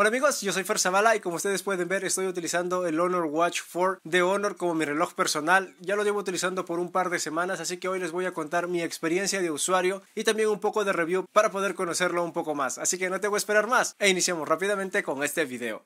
Hola amigos, yo soy Fer Zavala y como ustedes pueden ver estoy utilizando el Honor Watch 4 de Honor como mi reloj personal. Ya lo llevo utilizando por un par de semanas, así que hoy les voy a contar mi experiencia de usuario y también un poco de review para poder conocerlo un poco más. Así que no tengo que esperar más e iniciamos rápidamente con este video.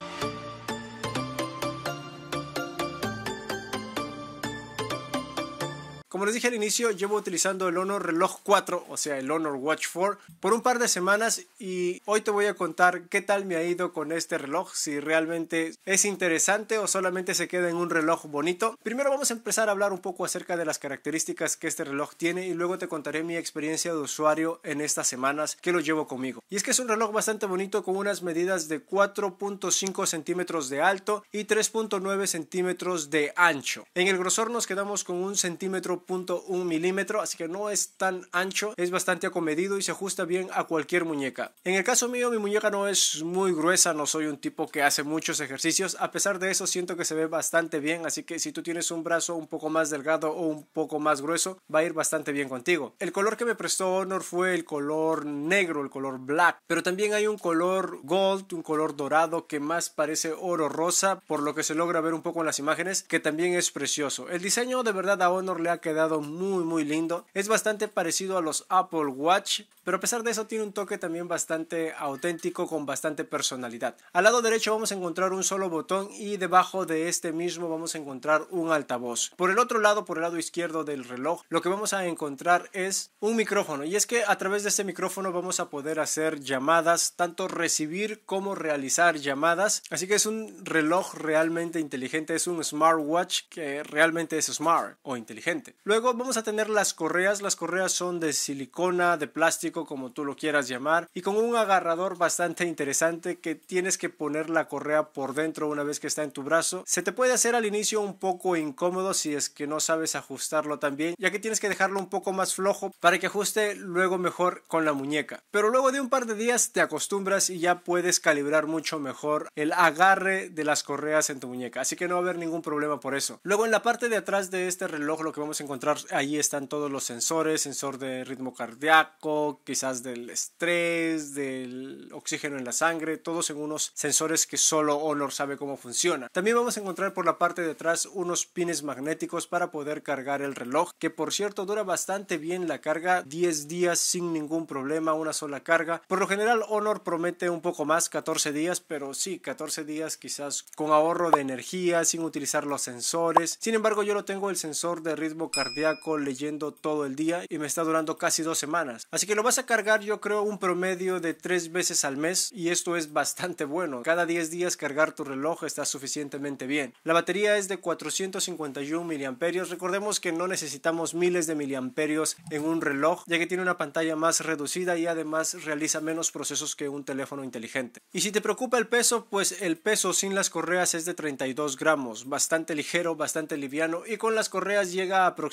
Como les dije al inicio, llevo utilizando el Honor Reloj 4, o sea, el Honor Watch 4, por un par de semanas y hoy te voy a contar qué tal me ha ido con este reloj, si realmente es interesante o solamente se queda en un reloj bonito. Primero vamos a empezar a hablar un poco acerca de las características que este reloj tiene y luego te contaré mi experiencia de usuario en estas semanas que lo llevo conmigo. Y es que es un reloj bastante bonito con unas medidas de 4.5 centímetros de alto y 3.9 centímetros de ancho. En el grosor nos quedamos con un centímetro un milímetro, así que no es tan ancho, es bastante acomedido y se ajusta bien a cualquier muñeca. En el caso mío, mi muñeca no es muy gruesa, no soy un tipo que hace muchos ejercicios, a pesar de eso siento que se ve bastante bien, así que si tú tienes un brazo un poco más delgado o un poco más grueso, va a ir bastante bien contigo. El color que me prestó Honor fue el color negro, el color black, pero también hay un color gold, un color dorado que más parece oro rosa, por lo que se logra ver un poco en las imágenes, que también es precioso. El diseño de verdad a Honor le ha quedado muy muy lindo. Es bastante parecido a los Apple Watch, pero a pesar de eso tiene un toque también bastante auténtico con bastante personalidad. Al lado derecho vamos a encontrar un solo botón y debajo de este mismo vamos a encontrar un altavoz. Por el otro lado, por el lado izquierdo del reloj, lo que vamos a encontrar es un micrófono y es que a través de este micrófono vamos a poder hacer llamadas, tanto recibir como realizar llamadas. Así que es un reloj realmente inteligente, es un smartwatch que realmente es smart o inteligente. Luego vamos a tener las correas. Las correas son de silicona, de plástico, como tú lo quieras llamar, y con un agarrador bastante interesante que tienes que poner la correa por dentro una vez que está en tu brazo. Se te puede hacer al inicio un poco incómodo si es que no sabes ajustarlo también, ya que tienes que dejarlo un poco más flojo para que ajuste luego mejor con la muñeca. Pero luego de un par de días te acostumbras y ya puedes calibrar mucho mejor el agarre de las correas en tu muñeca, así que no va a haber ningún problema por eso. Luego en la parte de atrás de este reloj lo que vamos a encontrar encontrar ahí están todos los sensores, sensor de ritmo cardíaco, quizás del estrés, del oxígeno en la sangre, todos en unos sensores que solo Honor sabe cómo funciona. También vamos a encontrar por la parte de atrás unos pines magnéticos para poder cargar el reloj, que por cierto dura bastante bien la carga, 10 días sin ningún problema, una sola carga. Por lo general Honor promete un poco más, 14 días, pero sí, 14 días quizás con ahorro de energía, sin utilizar los sensores. Sin embargo, yo lo tengo el sensor de ritmo cardíaco cardíaco leyendo todo el día y me está durando casi dos semanas. Así que lo vas a cargar yo creo un promedio de tres veces al mes y esto es bastante bueno. Cada 10 días cargar tu reloj está suficientemente bien. La batería es de 451 miliamperios. Recordemos que no necesitamos miles de miliamperios en un reloj ya que tiene una pantalla más reducida y además realiza menos procesos que un teléfono inteligente. Y si te preocupa el peso, pues el peso sin las correas es de 32 gramos, bastante ligero, bastante liviano y con las correas llega a aproximadamente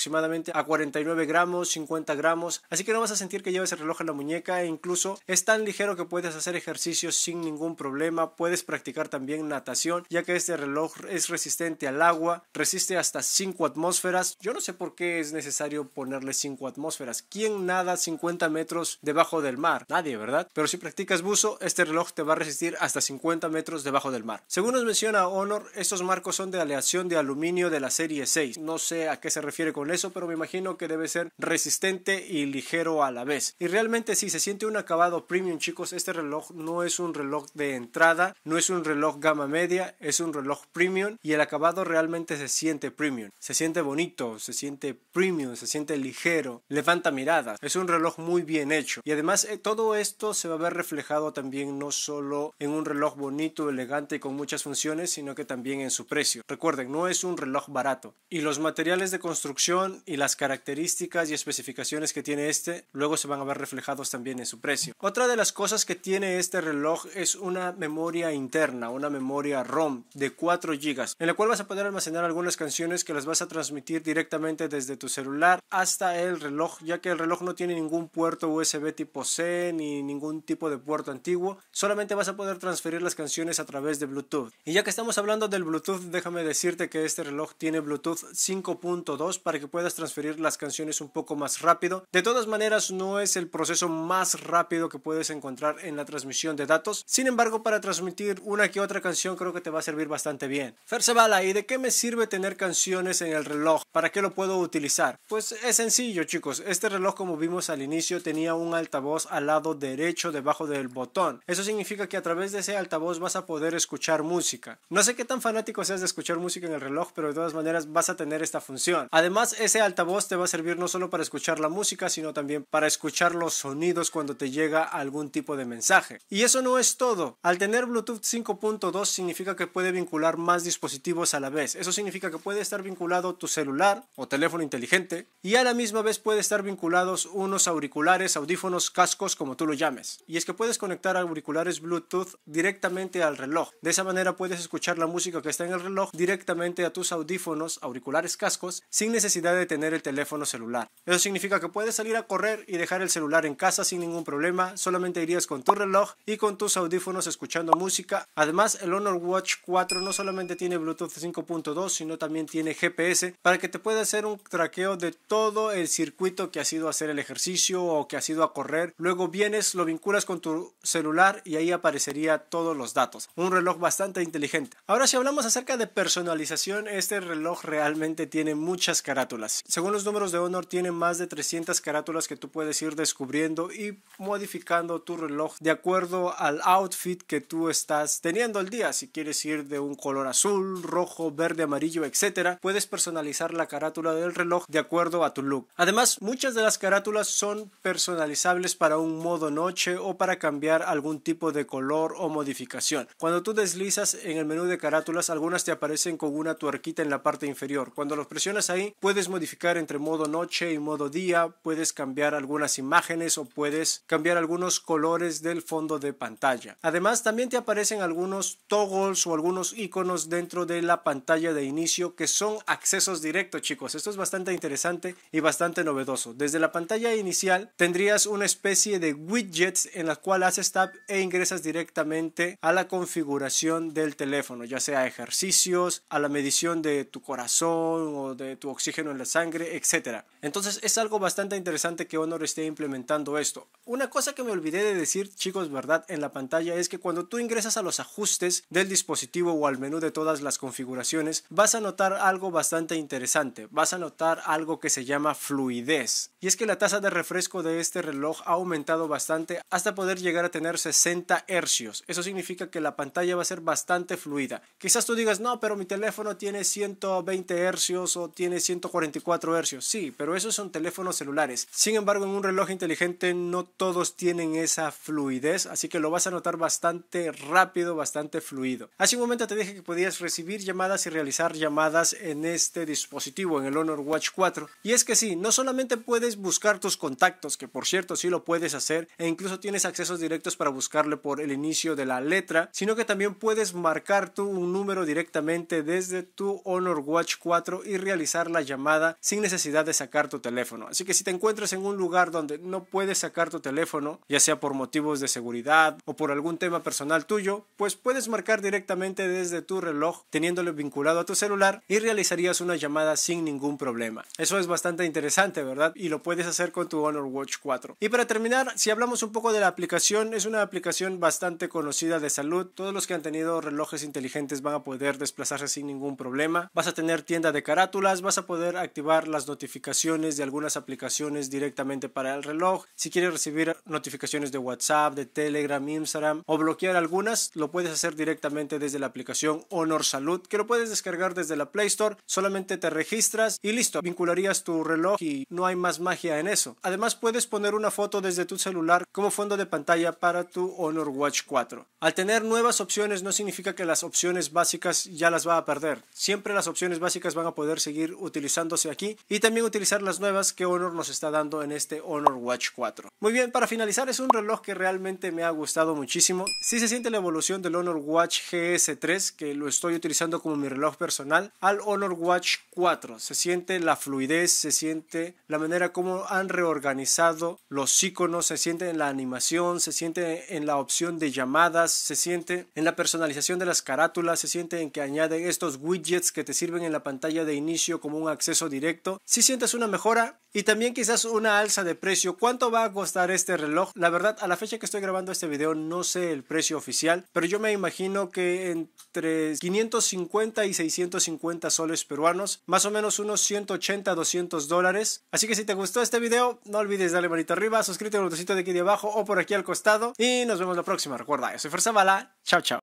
a 49 gramos, 50 gramos, así que no vas a sentir que lleves el reloj en la muñeca e incluso es tan ligero que puedes hacer ejercicios sin ningún problema, puedes practicar también natación, ya que este reloj es resistente al agua, resiste hasta 5 atmósferas, yo no sé por qué es necesario ponerle 5 atmósferas, ¿quién nada 50 metros debajo del mar? Nadie, ¿verdad? Pero si practicas buzo, este reloj te va a resistir hasta 50 metros debajo del mar. Según nos menciona Honor, estos marcos son de aleación de aluminio de la serie 6, no sé a qué se refiere con eso, pero me imagino que debe ser resistente y ligero a la vez. Y realmente si se siente un acabado premium, chicos. Este reloj no es un reloj de entrada, no es un reloj gama media, es un reloj premium y el acabado realmente se siente premium. Se siente bonito, se siente premium, se siente ligero, levanta miradas. Es un reloj muy bien hecho. Y además eh, todo esto se va a ver reflejado también no solo en un reloj bonito, elegante y con muchas funciones, sino que también en su precio. Recuerden, no es un reloj barato. Y los materiales de construcción y las características y especificaciones que tiene este luego se van a ver reflejados también en su precio. Otra de las cosas que tiene este reloj es una memoria interna, una memoria ROM de 4 GB, en la cual vas a poder almacenar algunas canciones que las vas a transmitir directamente desde tu celular hasta el reloj, ya que el reloj no tiene ningún puerto USB tipo C ni ningún tipo de puerto antiguo, solamente vas a poder transferir las canciones a través de Bluetooth. Y ya que estamos hablando del Bluetooth, déjame decirte que este reloj tiene Bluetooth 5.2 para que puedas transferir las canciones un poco más rápido. De todas maneras, no es el proceso más rápido que puedes encontrar en la transmisión de datos. Sin embargo, para transmitir una que otra canción creo que te va a servir bastante bien. Fersebala, ¿y de qué me sirve tener canciones en el reloj? ¿Para qué lo puedo utilizar? Pues es sencillo, chicos. Este reloj, como vimos al inicio, tenía un altavoz al lado derecho debajo del botón. Eso significa que a través de ese altavoz vas a poder escuchar música. No sé qué tan fanático seas de escuchar música en el reloj, pero de todas maneras vas a tener esta función. Además, ese altavoz te va a servir no solo para escuchar la música, sino también para escuchar los sonidos cuando te llega algún tipo de mensaje. Y eso no es todo. Al tener Bluetooth 5.2 significa que puede vincular más dispositivos a la vez. Eso significa que puede estar vinculado tu celular o teléfono inteligente y a la misma vez puede estar vinculados unos auriculares, audífonos, cascos, como tú lo llames. Y es que puedes conectar auriculares Bluetooth directamente al reloj. De esa manera puedes escuchar la música que está en el reloj directamente a tus audífonos, auriculares, cascos, sin necesidad de tener el teléfono celular. Eso significa que puedes salir a correr y dejar el celular en casa sin ningún problema, solamente irías con tu reloj y con tus audífonos escuchando música. Además, el Honor Watch 4 no solamente tiene Bluetooth 5.2, sino también tiene GPS para que te pueda hacer un traqueo de todo el circuito que has ido a hacer el ejercicio o que has ido a correr. Luego vienes, lo vinculas con tu celular y ahí aparecería todos los datos. Un reloj bastante inteligente. Ahora si hablamos acerca de personalización, este reloj realmente tiene muchas Según los números de Honor, tiene más de 300 carátulas que tú puedes ir descubriendo y modificando tu reloj de acuerdo al outfit que tú estás teniendo el día. Si quieres ir de un color azul, rojo, verde, amarillo, etcétera, puedes personalizar la carátula del reloj de acuerdo a tu look. Además, muchas de las carátulas son personalizables para un modo noche o para cambiar algún tipo de color o modificación. Cuando tú deslizas en el menú de carátulas, algunas te aparecen con una tuerquita en la parte inferior. Cuando los presionas ahí, puedes modificar entre modo noche y modo día, puedes cambiar algunas imágenes o puedes cambiar algunos colores del fondo de pantalla. Además, también te aparecen algunos toggles o algunos iconos dentro de la pantalla de inicio que son accesos directos, chicos. Esto es bastante interesante y bastante novedoso. Desde la pantalla inicial tendrías una especie de widgets en la cual haces tap e ingresas directamente a la configuración del teléfono, ya sea ejercicios, a la medición de tu corazón o de tu oxígeno en la sangre, etc. Entonces es algo bastante interesante que Honor esté implementando esto. Una cosa que me olvidé de decir, chicos, verdad, en la pantalla es que cuando tú ingresas a los ajustes del dispositivo o al menú de todas las configuraciones, vas a notar algo bastante interesante. Vas a notar algo que se llama fluidez. Y es que la tasa de refresco de este reloj ha aumentado bastante hasta poder llegar a tener 60 hercios. Eso significa que la pantalla va a ser bastante fluida. Quizás tú digas, no, pero mi teléfono tiene 120 hercios o tiene 144 hercios. Sí, pero esos son teléfonos celulares. Sin embargo, en un reloj inteligente no todos tienen esa fluidez, así que lo vas a notar bastante rápido, bastante fluido. Hace un momento te dije que podías recibir llamadas y realizar llamadas en este dispositivo, en el Honor Watch 4. Y es que sí, no solamente puedes buscar tus contactos, que por cierto sí lo puedes hacer, e incluso tienes accesos directos para buscarle por el inicio de la letra, sino que también puedes marcar tú un número directamente desde tu Honor Watch 4 y realizar la llamada sin necesidad de sacar tu teléfono. Así que si te encuentras en un lugar donde no puedes sacar tu teléfono, ya sea por motivos de seguridad o por algún tema personal tuyo, pues puedes marcar directamente desde tu reloj teniéndolo vinculado a tu celular y realizarías una llamada sin ningún problema. Eso es bastante interesante, ¿verdad? Y lo puedes hacer con tu Honor Watch 4. Y para terminar, si hablamos un poco de la aplicación, es una aplicación bastante conocida de salud. Todos los que han tenido relojes inteligentes van a poder desplazarse sin ningún problema. Vas a tener tienda de carátulas, vas a poder activar las notificaciones de algunas aplicaciones directamente para el reloj. Si quieres recibir notificaciones de WhatsApp, de Telegram, Instagram o bloquear algunas, lo puedes hacer directamente desde la aplicación Honor Salud, que lo puedes descargar desde la Play Store. Solamente te registras y listo, vincularías tu reloj y no hay más magia en eso. Además, puedes poner una foto desde tu celular como fondo de pantalla para tu Honor Watch 4. Al tener nuevas opciones no significa que las opciones básicas ya las va a perder. Siempre las opciones básicas van a poder seguir aquí y también utilizar las nuevas que Honor nos está dando en este Honor Watch 4. Muy bien, para finalizar es un reloj que realmente me ha gustado muchísimo. Sí se siente la evolución del Honor Watch GS3 que lo estoy utilizando como mi reloj personal al Honor Watch 4. Se siente la fluidez, se siente la manera como han reorganizado los iconos, se siente en la animación, se siente en la opción de llamadas, se siente en la personalización de las carátulas, se siente en que añaden estos widgets que te sirven en la pantalla de inicio como un acceso acceso directo. Si sientes una mejora y también quizás una alza de precio, ¿cuánto va a costar este reloj? La verdad, a la fecha que estoy grabando este video no sé el precio oficial, pero yo me imagino que entre 550 y 650 soles peruanos, más o menos unos 180 200 dólares. Así que si te gustó este video, no olvides darle manita arriba, suscríbete al botoncito de aquí de abajo o por aquí al costado y nos vemos la próxima. Recuerda, yo soy Fuerza Bala. Chao, chao.